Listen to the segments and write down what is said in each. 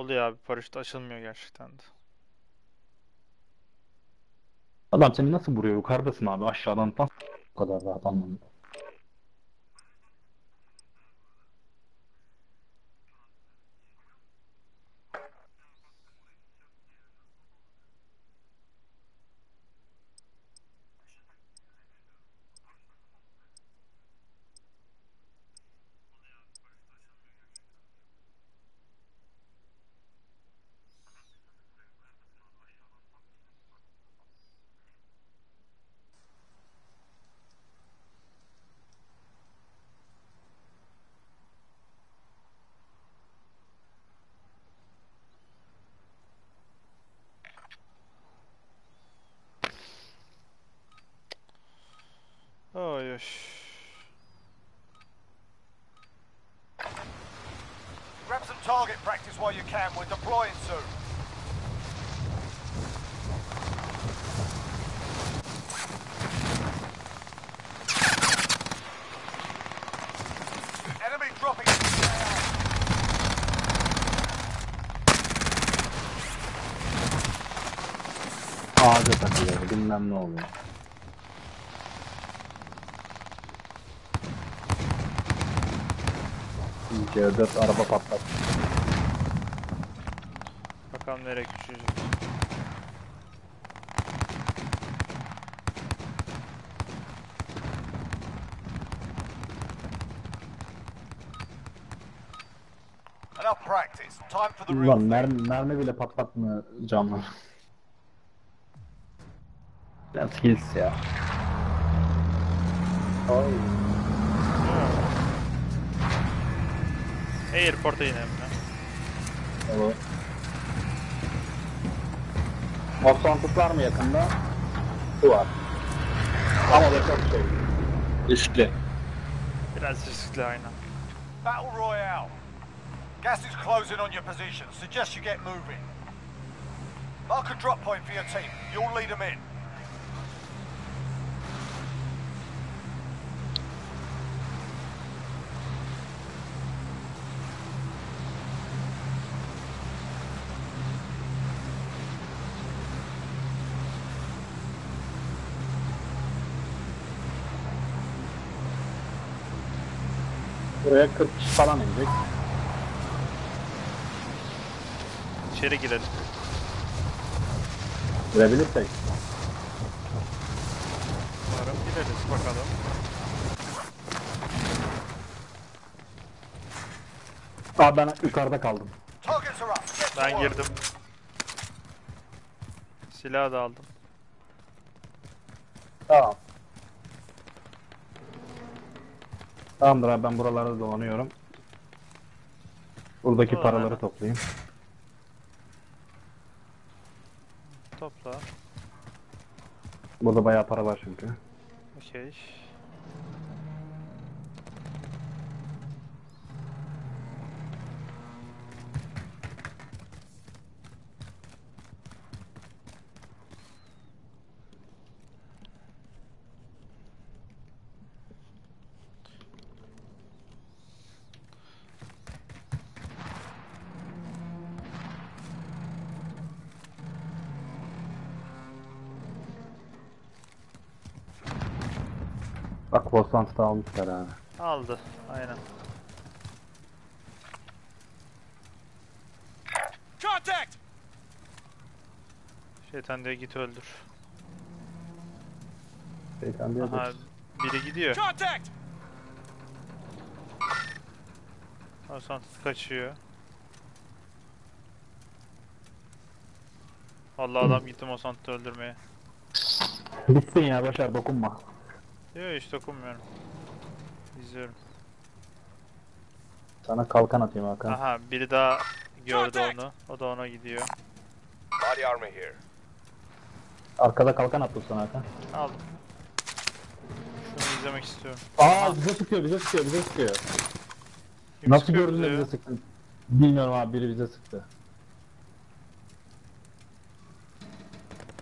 Oluyor abi paraşüt açılmıyor gerçekten de. Adam seni nasıl vuruyor? Yukarıdasın abi. Aşağıdan nasıl bu kadar rahat anlamı. Target practice while you can. We're deploying soon. Enemy dropping. Ağaca takılıyor. Bilmem ne oluyor. C4 araba patladı. Bakalım nereye küçülecek. Enough practice. Time for the real Ulan mermi, mermi bile patlatmıyor camlar. Ya skills ya. Ay. Airport'a inelim ya. Evet. Moslantık var mı yakında? Su var. Ama da çok şey. Riskli. Biraz riskli aynen. Battle Royale. Gas is closing on your position. Suggest you get moving. Mark a drop point for your team. You'll lead them in. Buraya 40 kişi falan inecek. İçeri girelim. Girebilirsek. Umarım gireriz bakalım. Aa ben yukarıda kaldım. Ben girdim. Silah da aldım. Tamam. Tamamdır abi ben buralarda dolanıyorum. Buradaki Dolan paraları toplayayım. Topla. Burada bayağı para var çünkü. Okey. Bak Boslantı'da almışlar ha. Aldı. Aynen. Contact! Şeytan diyor git öldür. Şeytan diye Aha biri gidiyor. Contact! Hasan kaçıyor. Allah adam gitti Mosant'ı öldürmeye. Bitsin ya Başar dokunma. Yok hiç dokunmuyorum. İzliyorum. Sana kalkan atayım Hakan. Aha biri daha gördü Contact! onu. O da ona gidiyor. Body armor here. Arkada kalkan attım sana Hakan. Aldım. Şunu izlemek istiyorum. Aa bize sıkıyor bize sıkıyor bize sıkıyor. Kim Nasıl sıkıyor gördün de bize ya? bize sıktın? Bilmiyorum abi biri bize sıktı.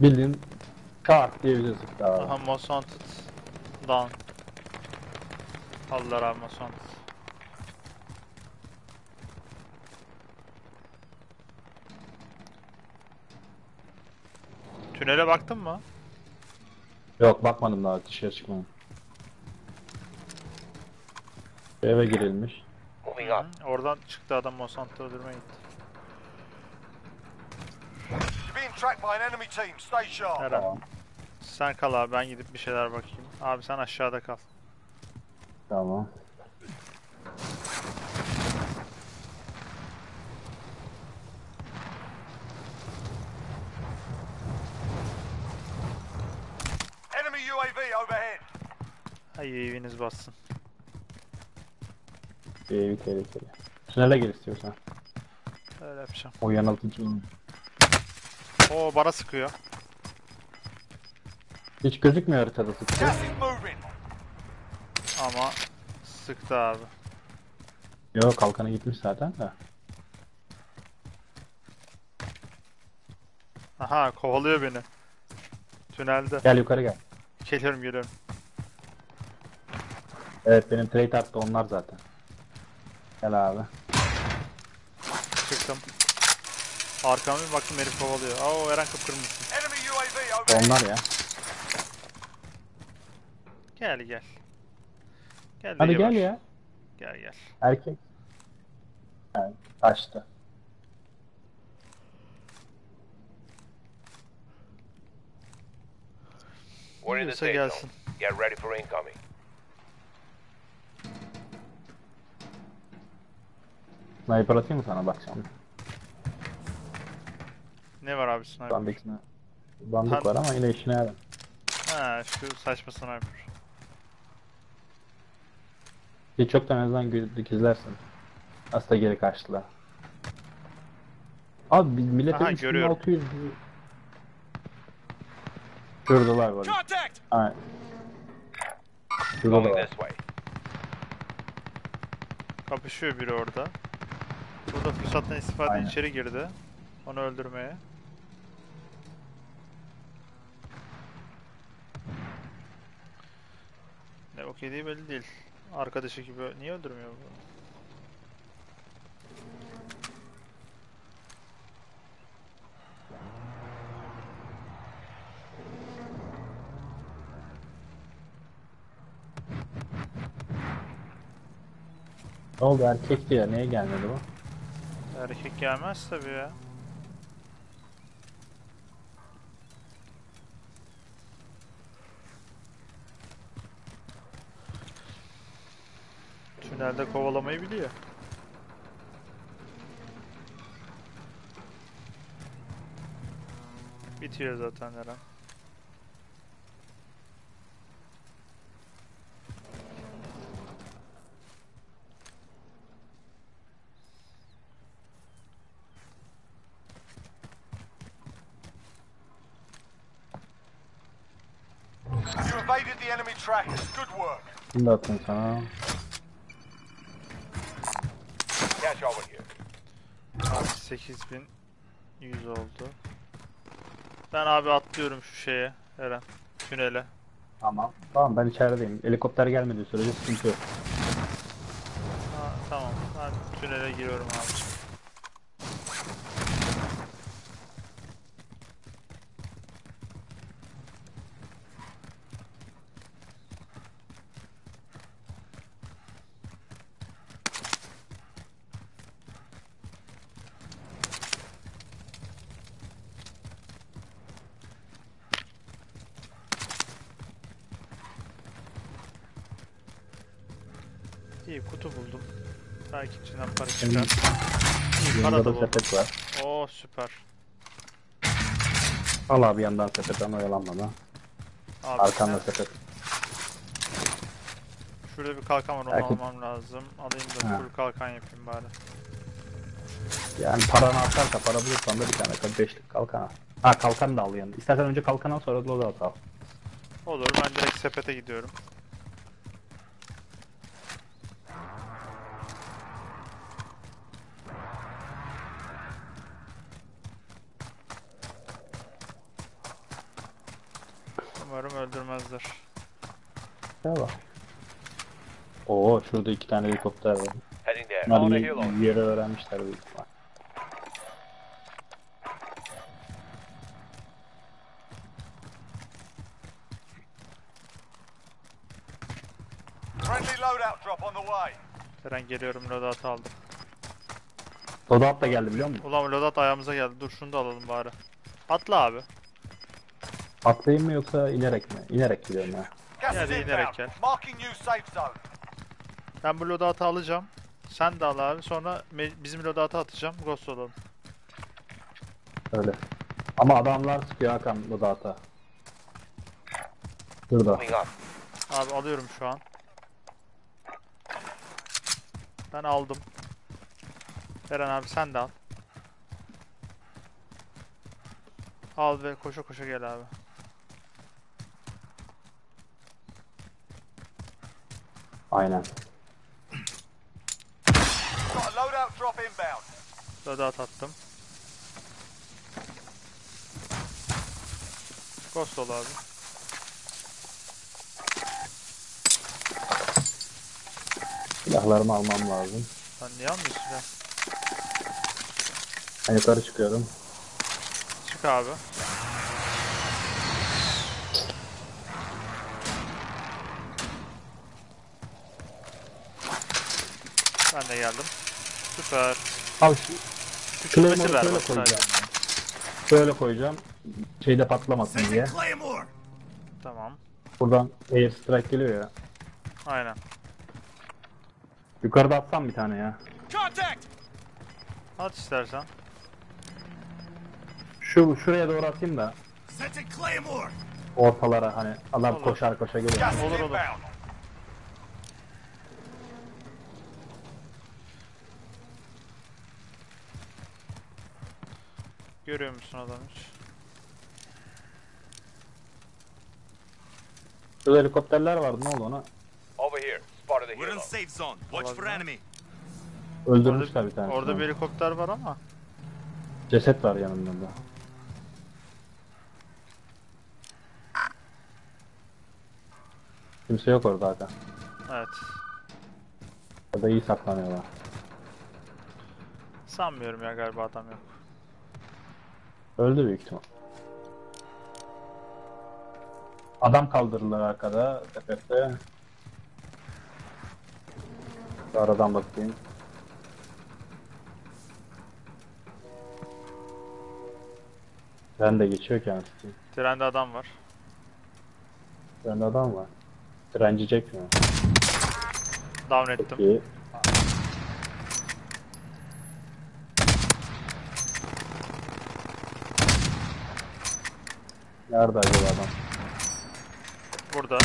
Bildiğin kart diye bize sıktı abi. Aha Most Wanted Down. Allah rahmet son. Tünele baktın mı? Yok bakmadım daha dışarı çıkmadım. Bir eve girilmiş. Moving up. Hı, Oradan çıktı adam Monsanto öldürmeye gitti. Herhalde sen kal abi ben gidip bir şeyler bakayım. Abi sen aşağıda kal. Tamam. Enemy UAV overhead. Ay eviniz bassın. Evi tehlikeli. Tünele gir istiyorsan. Öyle yapacağım. O yanıltıcı. Oo bana sıkıyor. Hiç gözükmüyor haritada sıktı. Ama sıktı abi. Yok kalkanı gitmiş zaten de. Aha kovalıyor beni. Tünelde. Gel yukarı gel. Geliyorum geliyorum. Evet benim trade attı onlar zaten. Gel abi. Çıktım. Arkama bir baktım herif kovalıyor. Aa o Eren kıpkırmızı. Onlar ya. Gel gel. Gel Hadi gel ya. Gel gel. Erkek. Evet, kaçtı. We're in the safe gelsin. zone. Get ready for incoming. Sniper atayım mı sana bakacağım? Ne var abi sniper? Bandikine. Bandik var ama yine işine yarar. Ha şu saçma sniper. Hiç yoktan en azından güldük izlersin. Aslında geri kaçtılar. Abi biz milletin Aha, görüyorum. 3600 Şuradalar var. Aynen. Şurada da Going var. this way. Kapışıyor biri orada. Burada fırsattan istifade Aynen. içeri girdi. Onu öldürmeye. Ne okey değil belli değil. Arkadaşı gibi niye öldürmüyor bu? Ne oldu erkekti ya neye gelmedi bu? Erkek gelmez tabii ya. Tünelde kovalamayı biliyor. Bitiyor zaten Eren. You evaded the enemy trackers. Good work. Bunu da Cash over here. Abi 8100 oldu. Ben abi atlıyorum şu şeye Eren. Tünele. Tamam. Tamam ben içerideyim. Helikopter gelmediği sürece sıkıntı yok. Ha, tamam. Ben tünele giriyorum abi. İyi kutu buldum. Belki para Yanında da da sepet var. Oo süper. Al abi yandan sepetten oyalanmadan. Abi Arkanda sen- sepet. şurada bir kalkan var onu Belki- almam lazım. Alayım da Ha. full kalkan yapayım bari. Yani paranı atarsa para bulursan da bir tane kal- beşlik kalkan al. Ha kalkan da al yanında. İstersen önce kalkan al sonra loadout al. Olur ben direkt sepete gidiyorum. Yapamazlar. Tamam. Oo şurada iki tane helikopter var. Bunlar bir yere öğrenmişler büyük ihtimal. Tren geliyorum loadout aldım. Loadout da geldi biliyor musun? Ulan loadout ayağımıza geldi. Dur şunu da alalım bari. Atla abi. Atlayayım mı yoksa inerek mi? İnerek gidiyorum ya. Gas is inbound. Marking new safe zone. Ben bu loadout'u alacağım. Sen de al abi. Sonra me- bizim loadout'a atacağım. Ghost olalım. Öyle. Ama adamlar sıkıyor Hakan loadout'a. Şurada. Moving up. Abi alıyorum şu an. Ben aldım. Eren abi sen de al. Al ve koşa koşa gel abi. Aynen. Got a loadout drop inbound. Loadout attım. Ghost ol abi. Silahlarımı almam lazım. Lan niye almıyorsun ya? Ben yukarı çıkıyorum. Çık abi. Ben de geldim. Süper. Al şu Küçülmesi ver şöyle bak sadece. koyacağım. Şöyle koyacağım. Şeyde patlamasın diye. Tamam. Buradan air strike geliyor ya. Aynen. Yukarıda atsam bir tane ya. At istersen. Şu şuraya doğru atayım da ortalara hani adam Olur. koşar koşa geliyor. Olur, olur. inbound. Görüyor musun adam hiç? Şurada helikopterler vardı ne oldu ona? Over here. Spotted the We're in helo. safe zone. Watch for enemy. Öldürmüşler bir tane. Orada bir helikopter var ama. Ceset var yanında da. Kimse yok orada Hakan. Evet. Ya da iyi saklanıyorlar. Sanmıyorum ya galiba adam yok. Öldü büyük ihtimal. Adam kaldırırlar arkada, tepede. Şu aradan bakayım. Ben de geçiyor ki anasını. Trende adam var. Bende adam var. Direnci çekmiyor. Down ettim. İyi. Nerede acaba adam? Burada.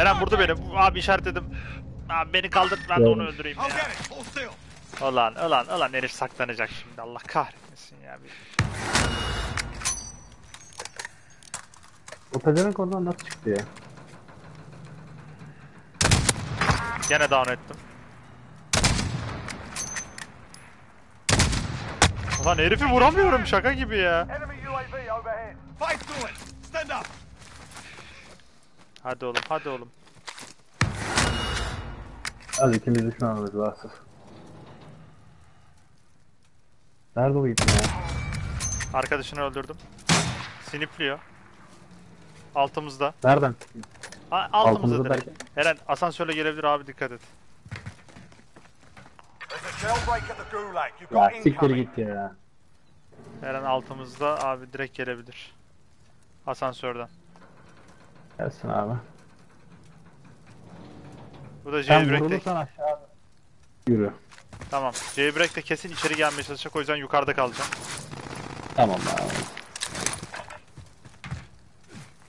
Eren vurdu beni. Abi işaretledim. Abi beni kaldır ben de onu öldüreyim ya. Ulan ulan ulan herif saklanacak şimdi Allah kahretmesin ya. Bir- O pezevenk oradan nasıl çıktı ya? Gene down ettim. Ulan herifi vuramıyorum şaka gibi ya. Fight through it. Stand up. Hadi oğlum hadi oğlum. Hadi ikimiz düşmanımız varsın. Nerede o ip ya? Arkadaşını öldürdüm. Sinipliyor. Altımızda. Nereden? A- altımızda Altımızda direkt. derken? Eren asansörle gelebilir abi dikkat et. Ya siktir git ya. Eren altımızda abi direkt gelebilir. Asansörden. Gelsin abi. Bu da Sen jailbreak'te. vurulursan aşağı yürü. Tamam. Jailbreak'te kesin içeri gelmeye çalışacak o yüzden yukarıda kalacağım. Tamam abi.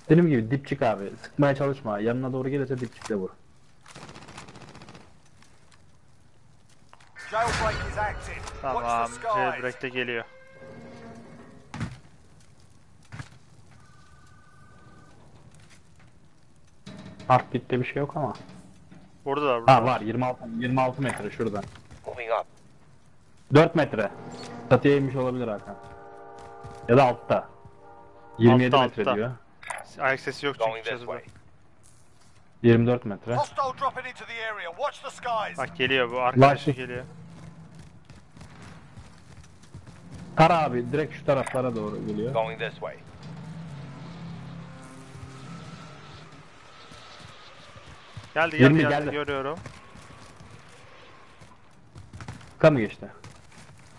Benim gibi dipçik abi. Sıkmaya çalışma. Yanına doğru gelirse dipçikle vur. Jailbreak is active. Tamam. Watch the skies. Jailbreak'te geliyor. Heartbeat'te bir şey yok ama. Burada da burada. Ha var 26 26 metre şuradan. Moving up. 4 metre. Çatıya inmiş olabilir Hakan. Ya da altta. 27 Altta, metre altta. diyor. Ayak sesi yok Going çünkü this çatıda. way. 24 metre. Hostile dropping into the area. Watch the skies. Bak geliyor bu arkadaşı Var. geliyor. Kara abi direkt şu taraflara doğru geliyor. Going this way. Geldi geldi Yirmi geldi, geldi. görüyorum. Ka mı geçti?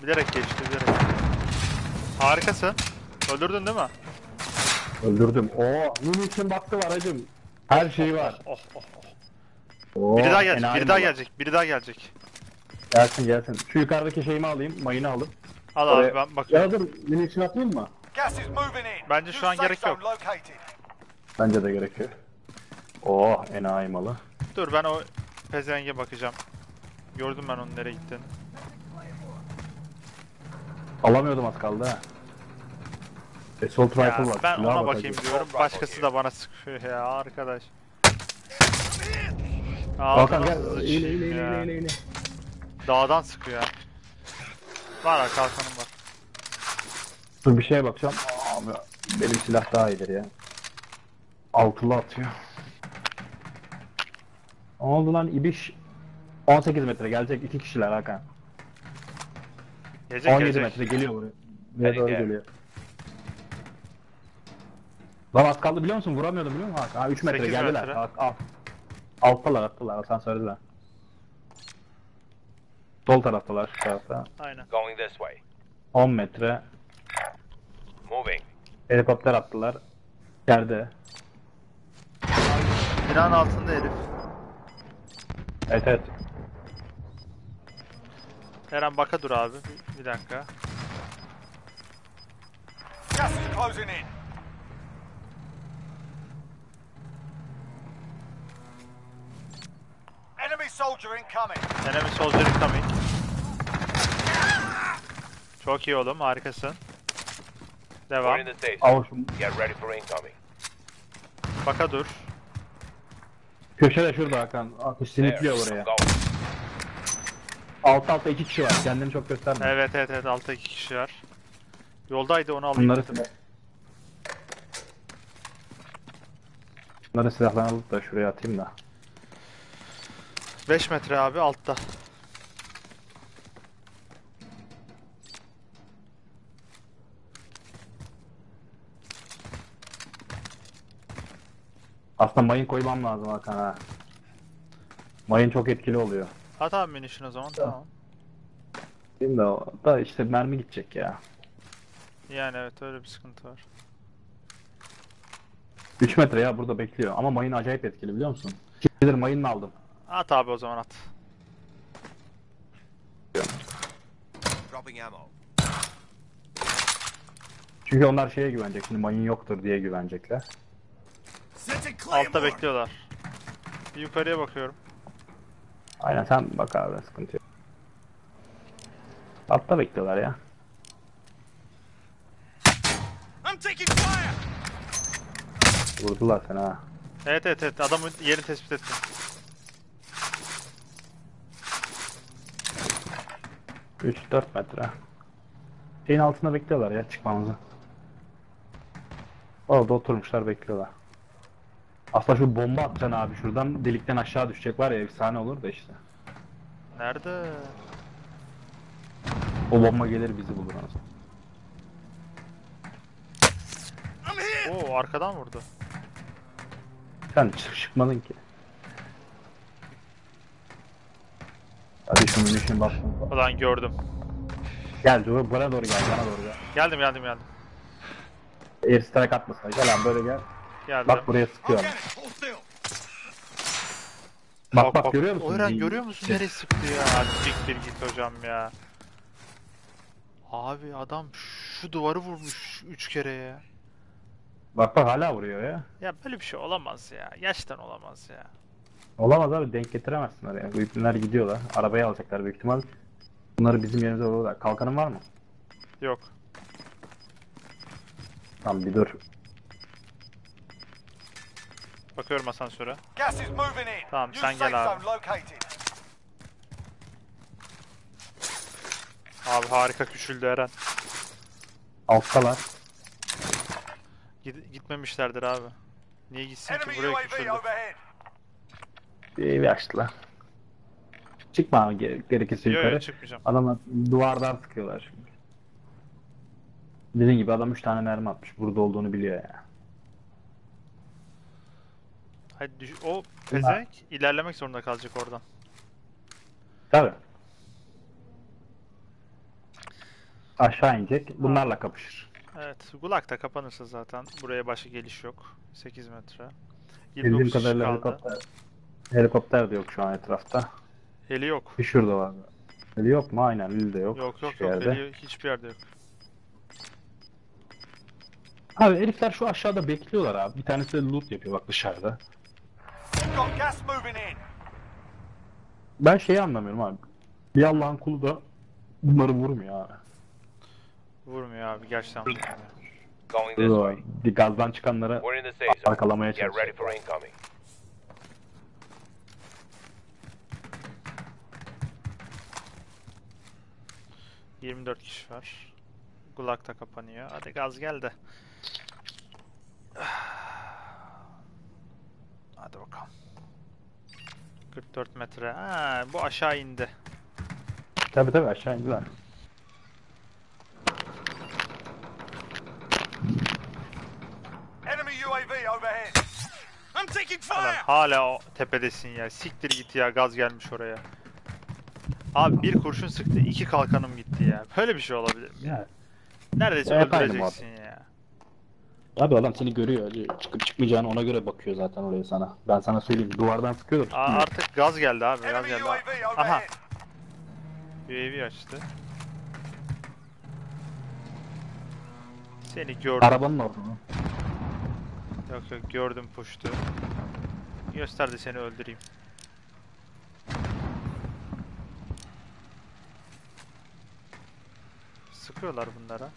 Bilerek geçti bilerek. Harikasın. Öldürdün değil mi? Öldürdüm. Oo, bunun için baktı var hacım. Her şeyi var. Oh oh oh. Oo, Biri daha gelecek, biri daha gelecek, biri daha gelecek. Gelsin gelsin. Şu yukarıdaki şeyimi alayım, mayını alıp. Al Oraya- abi ben bakıyorum. Ya dur, bunun için atayım mı? Bence şu an gerek yok. Bence de gerekiyor. Oo, enayi malı. Dur ben o pezevenge bakacağım. Gördüm ben onun nereye gittiğini. Alamıyordum az kaldı ha. Assault Ya, rifle var. ben silaha ona bak bakayım hacı. diyorum. Başkası da bana sıkıyor ya arkadaş. Hakan gel. iğne iğne ya. iğne iğne. Dağdan sıkıyor ya. Var ha kalkanım var. Dur bir şeye bakacağım. Abi benim silah daha iyidir ya. Altılı atıyor. Ne oldu lan İbiş? 18 metre gelecek iki kişiler Hakan. Gelecek 17 gelecek. metre geliyor buraya. Buraya Hadi doğru gel. geliyor. Lan az kaldı biliyor musun? Vuramıyordum biliyor musun Hakan? Ha 3 metre Sekiz geldiler. metre. Al, al. Alttalar attılar asansördeler. Sol taraftalar şu tarafta. Aynen. Going this way. 10 metre. Moving. Helikopter attılar. Yerde. Binanın altında herif. Evet evet. Eren baka dur abi. Bir, bir dakika. Gas is closing in. Enemy soldier incoming. Enemy soldier coming. Çok iyi oğlum harikasın. Devam. Get ready for incoming. Baka dur. Köşe de şurada Hakan. I'm oraya. Alt altta iki kişi var. Kendini çok gösterme. Evet evet evet altta iki kişi var. Yoldaydı onu alayım Bunları dedim. Bunları silahlarını alıp da şuraya atayım da. 5 metre abi altta. Aslında mayın koymam lazım Hakan ha. Mayın çok etkili oluyor. At abi minişin o zaman tamam. Değil o? Da işte mermi gidecek ya. Yani evet öyle bir sıkıntı var. 3 metre ya burada bekliyor. Ama mayın acayip etkili biliyor musun? Kilir mayınını aldım. At abi o zaman at. Dropping ammo. Çünkü onlar şeye güvenecek. Şimdi mayın yoktur diye güvenecekler. Altta bekliyorlar. Bir yukarıya bakıyorum. Aynen sen bak abi sıkıntı yok. Altta bekliyorlar ya. Vurdular seni ha. Evet evet evet adamın yerini tespit ettim. Üç dört metre. Şeyin altında bekliyorlar ya çıkmamızı. Orada oturmuşlar bekliyorlar. Aslında şu bomba atacaksın abi şuradan delikten aşağı düşecek var ya efsane olur da işte. Nerede? O bomba gelir bizi bulur anasını. Oo arkadan vurdu. Sen çık çıkmadın ki. Hadi şu munition bastın. Ulan gördüm. Gel dur bana doğru gel bana doğru gel. Geldim geldim geldim. Air strike atmasın. Gel abi böyle gel. Geldim. Bak buraya sıkıyorum. Bak bak, görüyor musun? O Eren Bir- görüyor musun nereye sıktı ya? Siktir git hocam ya. Abi adam şu duvarı vurmuş üç kere ya. Bak bak hala vuruyor ya. Ya böyle bir şey olamaz ya. Gerçekten olamaz ya. Olamaz abi denk getiremezsin oraya. Bu ipneler gidiyorlar. Arabayı alacaklar büyük ihtimal. Bunları bizim yerimize vururlar. Kalkanın var mı? Yok. Tamam bir dur. Bakıyorum asansöre. Tamam, sen gel abi. Abi harika küçüldü Eren. Alttalar. Gid- gitmemişlerdir abi. Niye gitsin ki buraya küçüldü. evi açtılar. Çıkma abi ge- gerekirse yukarı. yok çıkmayacağım. Adamlar duvardan sıkıyorlar şimdi. Dediğim gibi adam 3 tane mermi atmış. Burada olduğunu biliyor ya. Hadi düş o pezevenk ilerlemek zorunda kalacak oradan. Tabii. Aşağı inecek. Bunlarla kapışır. Evet, Gulag da kapanırsa zaten buraya başka geliş yok. 8 metre. Bildiğim 29 kişi kadarıyla kaldı. helikopter. Helikopter de yok şu an etrafta. Heli yok. Bir şurada var. Heli yok mu? Aynen Lili de yok. Yok yok hiçbir yok. yerde. Heli hiçbir yerde yok. Abi herifler şu aşağıda bekliyorlar abi. Bir tanesi de loot yapıyor bak dışarıda. Ben şeyi anlamıyorum abi. Bir Allah'ın kulu da bunları vurmuyor abi. Vurmuyor abi gerçekten. Going this way. Bir gazdan çıkanlara We're in the safe zone. arkalamaya Get ready çalışıyor. for incoming. Cık, 24 kişi var. Gulag da kapanıyor. Hadi gaz gel de. Hadi bakalım. 44 metre. Ha, bu aşağı indi. Tabi tabi aşağı indiler. Enemy UAV overhead. I'm taking fire! hala o tepedesin ya. Siktir git ya. Gaz gelmiş oraya. Abi bir kurşun sıktı. iki kalkanım gitti ya. Böyle bir şey olabilir mi? Ya. Neredeyse aynı öldüreceksin ya. Abi adam seni görüyor. Çıkıp çıkmayacağını ona göre bakıyor zaten oraya sana. Ben sana söyleyeyim. Duvardan sıkıyor da Aa, tutmuyor. artık gaz geldi abi. Gaz Enemy geldi. UAV Aha. overhead. UAV açtı. Seni gördüm. Arabanın orada mı? Yok yok gördüm puştu. Gösterdi seni öldüreyim. Sıkıyorlar bunlara.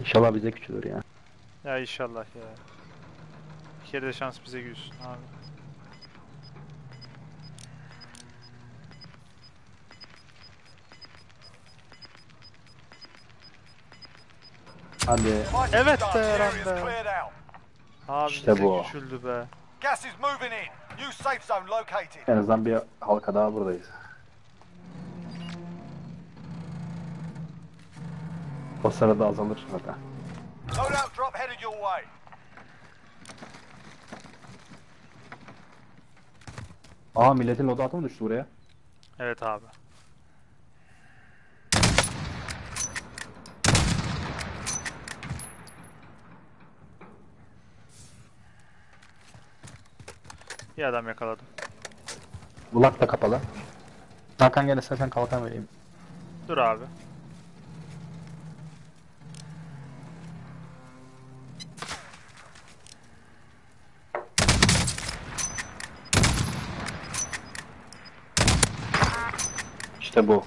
İnşallah bize küçülür ya. Ya inşallah ya. Bir kere de şans bize gülsün abi. Hadi. Evet be Eren be. Abi İşte bize bu. küçüldü be. Gas is moving in. New safe zone located. En azından bir halka daha buradayız. O sırada azalır zaten. Loadout drop headed your way. Aa milletin loadout'u mı düştü buraya? Evet abi. Bir adam yakaladım. Bulak da kapalı. Hakan gel istersen kalkan vereyim. Dur abi. İşte bu.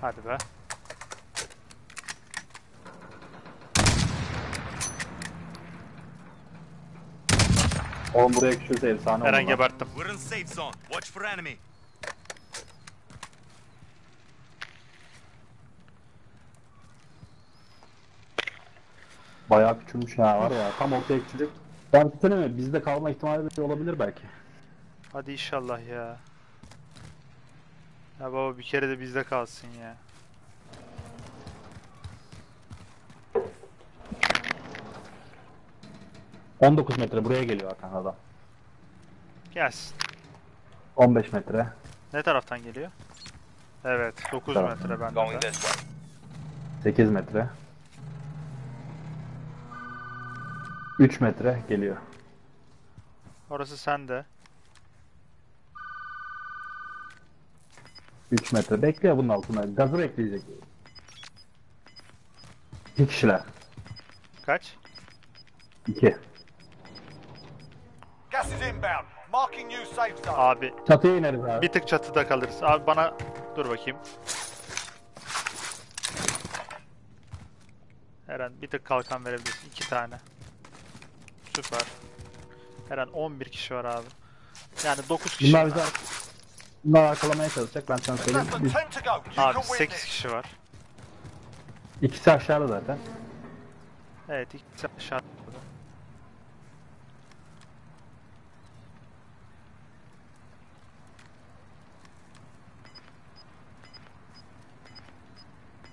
Hadi be. Oğlum buraya küçülse efsane. Eren lan. geberttim. We're in safe zone. Watch for enemy. Bayağı küçülmüş ya var ya. Tam ortaya küçülecek. Ben tutunamıyorum. Bizde kalma ihtimali de olabilir belki. Hadi inşallah ya. Ya baba bir kere de bizde kalsın ya. Hı. 19 metre buraya geliyor Hakan adam. Gelsin. 15 metre. Ne taraftan geliyor? Evet 9 Tamam. metre bende de. this way. 8 metre. 3 metre geliyor. Orası sende. 3 metre. Bekliyor bunun altına. Gazı bekleyecek. 2 kişiler. Kaç? 2. Gas is inbound. Marking new safe zone. Abi Çatıya ineriz abi. bir tık çatıda kalırız. Abi bana dur bakayım. Eren bir tık kalkan verebilirsin. iki tane. Süper. Her an 11 kişi var abi. Yani 9 kişi. Bunlar bize bunlar arkalamaya çalışacak ben sana söyleyeyim. Abi 8 kişi var. İkisi aşağıda zaten. Evet ikisi aşağıda.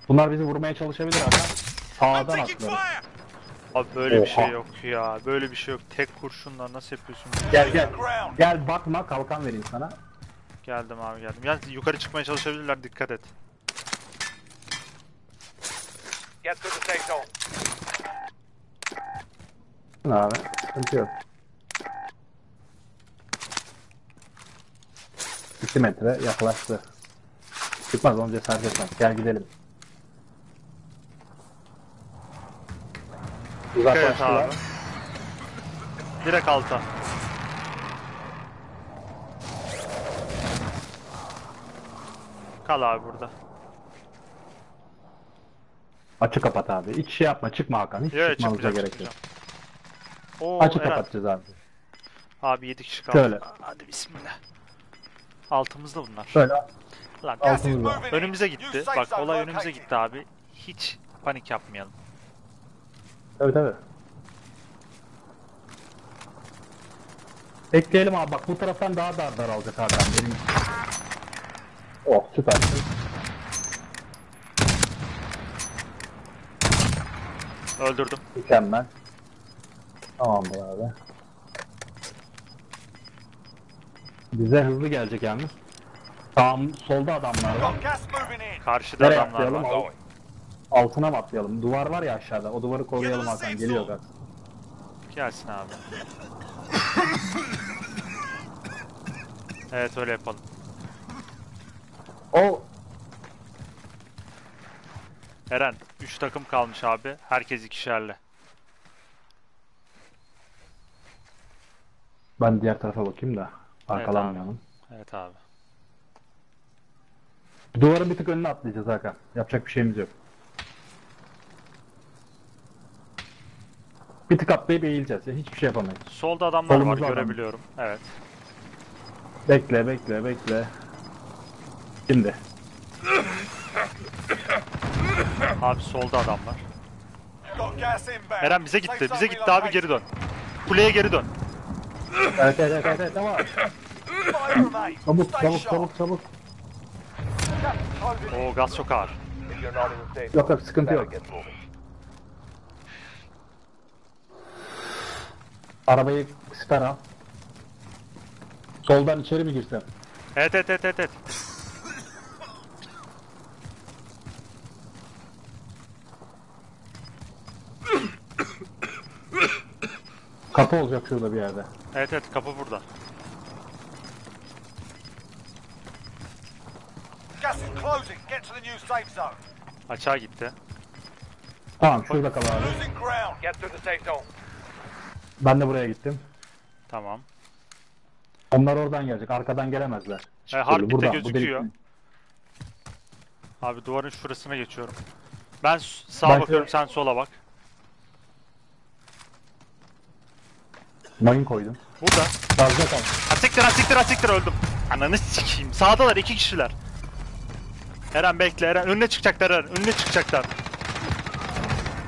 Bunlar bizi vurmaya çalışabilir abi. Sağdan atlar. Abi böyle bir şey Oha. yok ya. Böyle bir şey yok. Tek kurşunla nasıl yapıyorsun? Gel gel. Gel bakma kalkan vereyim sana. Geldim abi geldim. Yani yukarı çıkmaya çalışabilirler dikkat et. Get to the safe zone. Ne abi? Sıkıntı yok. 2 metre yaklaştı. Çıkmaz onu cesaret etmez. Gel gidelim. Dikkat et Uzaklaştılar. abi. Direkt alta. Kal abi burada. Açı kapat abi. Hiç şey yapma çıkma Hakan. Hiç Evet çıkmanıza çıkmayacağım gerek yok. çıkmayacağım. Oo, Açı Eren. kapatacağız abi. Abi 7 kişi kaldı. Şöyle. Hadi bismillah. Altımızda bunlar. Şöyle Lan Altımızda. önümüze gitti. Bak olay önümüze gitti abi. Hiç panik yapmayalım. Tabii tabii. Bekleyelim abi bak bu taraftan daha dar daralacak Hakan benim. Oh süpersin. Öldürdüm. Mükemmel. Tamamdır abi. Bize hızlı gelecek yalnız. Sağım, solda adamlar var. Karşıda Nereye adamlar atlayalım? var. Altına mı atlayalım? Duvar var ya aşağıda. O duvarı koruyalım Hakan. Geliyor gaz. Gelsin abi. Evet öyle yapalım. O Eren 3 takım kalmış abi. Herkes ikişerli. ben diğer tarafa bakayım da arkalanmayalım. Evet abi. Duvarın bir tık önüne atlayacağız Hakan. Yapacak bir şeyimiz yok. Bir tık atlayıp eğileceğiz. Ya. Hiçbir şey yapamayız. Solda adamlar var Solumuzda adam. görebiliyorum. Evet. Bekle bekle bekle. Şimdi. Abi solda adamlar. Eren bize gitti. Bize gitti abi geri dön. Kuleye geri dön. Evet evet evet evet, tamam. Çabuk çabuk çabuk çabuk. Oo gaz çok ağır. Yok yok sıkıntı yok. get moving. Arabayı siper al. Soldan içeri mi girsem? Evet evet evet evet. evet. Kapı olacak şurada bir yerde. Evet evet kapı burada. Gas is closing. Get to the new safe zone. Açığa gitti. Tamam şurada kal abi. Losing ground. Get to the safe zone. Ben de buraya gittim. Tamam. Onlar oradan gelecek. Arkadan gelemezler. E, Heartbeat'te Buradan, bu gözüküyor. Abi duvarın şurasına geçiyorum. Ben sağa Ben- bakıyorum sen sola bak. Mayın koydum. Burada. Gazda kal. Asiktir asiktir asiktir öldüm. Ananı sikeyim. Sağdalar iki kişiler. Eren bekle Eren. Önüne çıkacaklar Eren. Önüne çıkacaklar.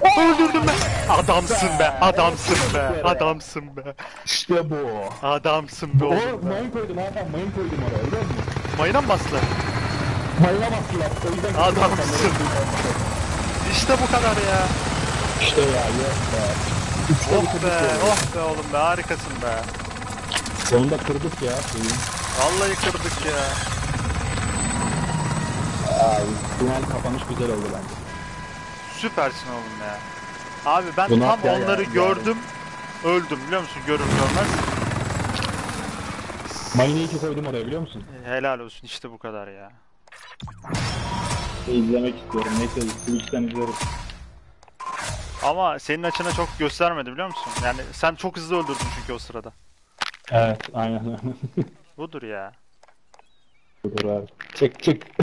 Öldürdüm ben. Adamsın be. Adamsın be. Adamsın be. İşte bu. Adamsın be O oğlum be. mayın koydum Hakan mayın koydum oraya biliyor musun? Mayına mı bastılar? Mayına bastılar. O yüzden Adamsın. İşte bu kadar ya. İşte ya yok be. Üçte Oh be. Oh be oğlum be. Harikasın be. Sonunda kırdık ya. Vallahi kırdık ya. Ay, final kapanış güzel oldu bence. Süpersin oğlum ya. Abi ben Bu ne tam ya onları ya? gördüm. Öldüm biliyor musun? Görür görmez. Mayını iyi ki koydum oraya biliyor musun? Helal olsun işte bu kadar ya. İzlemek istiyorum. Neyse Twitch'ten izlerim. Ama senin açına çok göstermedi biliyor musun? Yani sen çok hızlı öldürdün çünkü o sırada. Evet aynen. Budur ya. Budur abi. Çık çık.